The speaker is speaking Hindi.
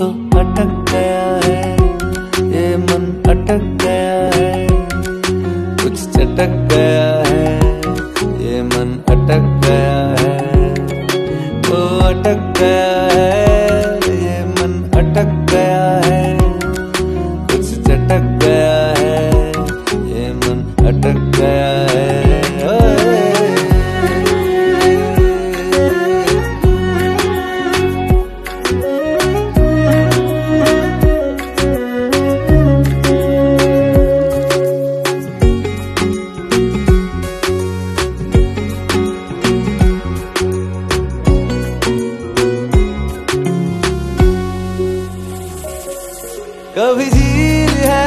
तो अटक गया है। ये मन अटक गया है। कुछ चटक गया है। ये मन अटक गया है। तो अटक गया है। ये मन अटक गया है। कुछ चटक गया है। ये मन अटक गया है। कभी झील है